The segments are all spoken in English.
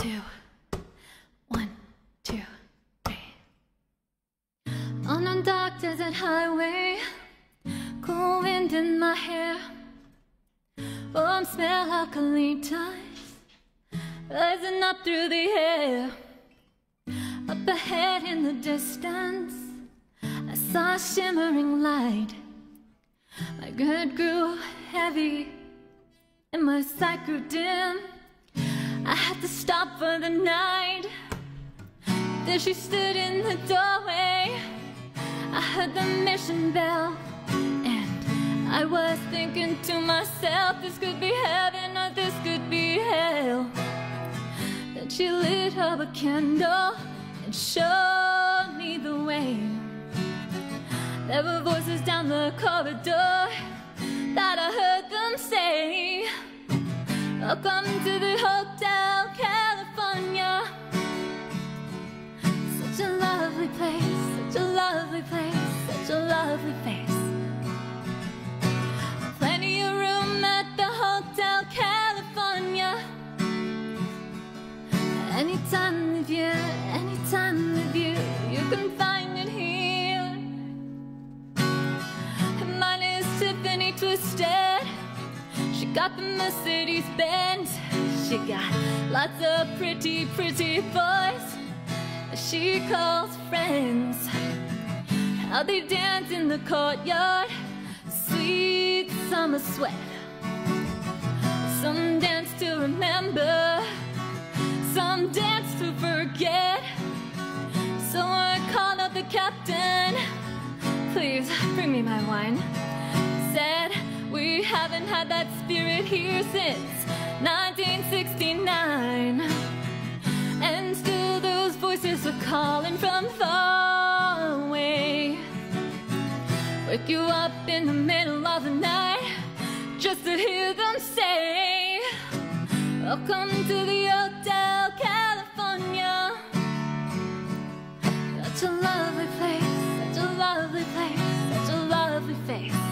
two, one, two, three. On a dark desert highway, cool wind in my hair, warm smell eucalyptus, rising up through the air. Up ahead in the distance, I saw a shimmering light. My good grew heavy, and my sight grew dim. For the night. There she stood in the doorway. I heard the mission bell, and I was thinking to myself, this could be heaven or this could be hell. Then she lit up a candle and showed me the way. There were voices down the corridor that I heard them say, Welcome to the Hotel face. Plenty of room at the Hotel California. Any time of year, any time of year, you can find it here. Mine is Tiffany Twisted. She got the Mercedes Benz. She got lots of pretty, pretty boys she calls friends. How they dance in the courtyard, sweet summer sweat. Some dance to remember, some dance to forget. So I called up the captain, please bring me my wine. Said we haven't had that spirit here since 1969. And still those voices are calling from far Wake you up in the middle of the night just to hear them say, Welcome to the Hotel California. Such a lovely place, such a lovely place, such a lovely face.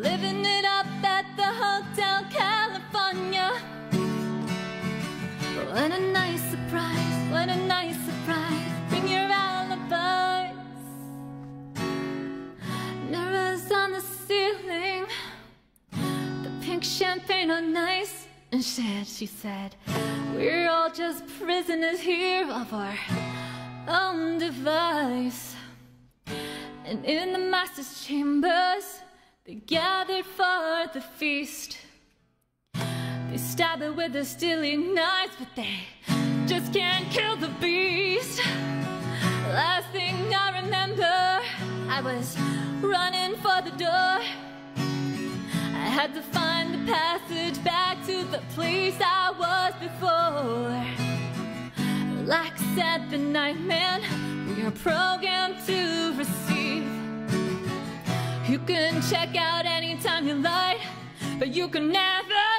Living it up at the Hotel California. What a nice surprise, what a nice surprise. Bring your the ceiling, the pink champagne on ice. And said, she said, we're all just prisoners here of our own device. And in the master's chambers, they gathered for the feast. They stab it with their steely knives, but they just can't kill the beast. Last thing I remember, I was running for the door. I had to find the passage back to the place I was before. Like said the nightman, we are programmed to receive. You can check out anytime you like, but you can never